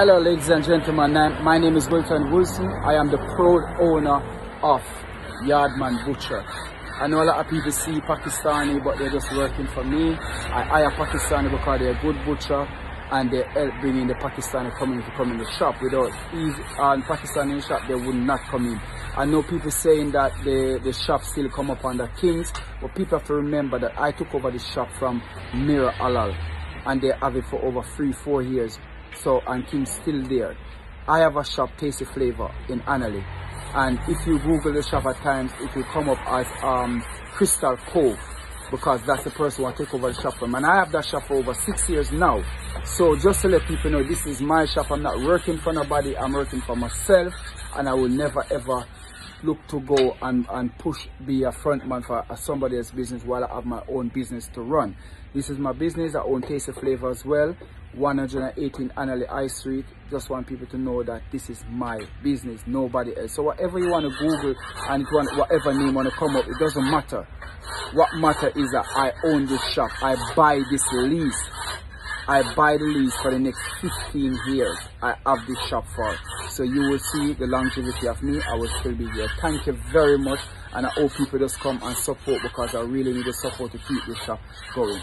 Hello, ladies and gentlemen. My name is Wilton Wilson. I am the proud owner of Yardman Butcher. I know a lot of people see Pakistani, but they're just working for me. I hire Pakistani because they're a good butcher and they help bring in the Pakistani community to come in the shop. Without um, Pakistani in the shop, they would not come in. I know people saying that the, the shop still come up under Kings, but people have to remember that I took over the shop from Mirror Alal and they have it for over three, four years. So, and King's still there. I have a shop, Tasty Flavor, in Anerley. And if you Google the shop at times, it will come up as um, Crystal Cove because that's the person who I take over the shop from. And I have that shop for over six years now. So just to let people know, this is my shop. I'm not working for nobody. I'm working for myself. And I will never ever look to go and, and push, be a front man for somebody else's business while I have my own business to run. This is my business. I own Taste of Flavor as well. 118 Anerley High Street. Just want people to know that this is my business, nobody else. So whatever you want to Google and want, whatever name want to come up, it doesn't matter. What matter is that I own this shop. I buy this lease. I buy the lease for the next 15 years. I have this shop for. So you will see the longevity of me. I will still be here. Thank you very much. And I hope people just come and support because I really need the support to keep this shop going.